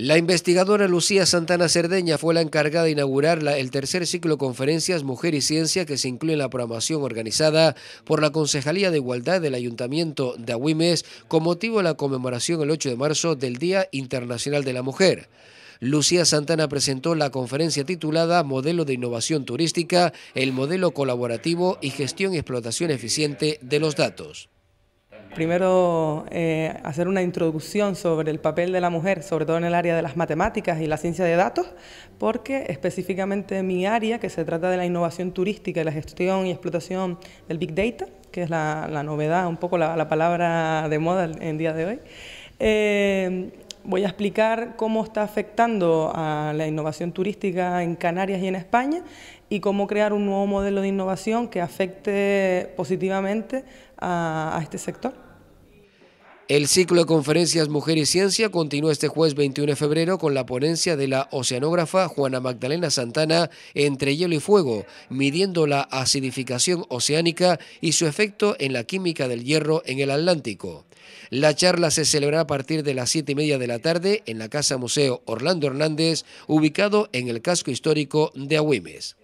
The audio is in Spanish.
La investigadora Lucía Santana Cerdeña fue la encargada de inaugurar el tercer ciclo de conferencias Mujer y Ciencia que se incluye en la programación organizada por la Concejalía de Igualdad del Ayuntamiento de Agüimes con motivo de la conmemoración el 8 de marzo del Día Internacional de la Mujer. Lucía Santana presentó la conferencia titulada Modelo de Innovación Turística, el modelo colaborativo y gestión y explotación eficiente de los datos. Primero, eh, hacer una introducción sobre el papel de la mujer, sobre todo en el área de las matemáticas y la ciencia de datos, porque específicamente mi área, que se trata de la innovación turística y la gestión y explotación del Big Data, que es la, novedad, un poco la, palabra de moda en día de hoy, eh, voy a explicar cómo está afectando a la innovación turística en Canarias y en España y cómo crear un nuevo modelo de innovación que afecte positivamente a, este sector. El ciclo de conferencias Mujer y Ciencia continúa este jueves 21 de febrero con la ponencia de la oceanógrafa Juana Magdalena Santana entre hielo y fuego, midiendo la acidificación oceánica y su efecto en la química del hierro en el Atlántico. La charla se celebrará a partir de las siete y media de la tarde en la Casa Museo Orlando Hernández, ubicado en el casco histórico de Agüimes.